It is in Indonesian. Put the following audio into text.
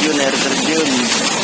terjun air terjun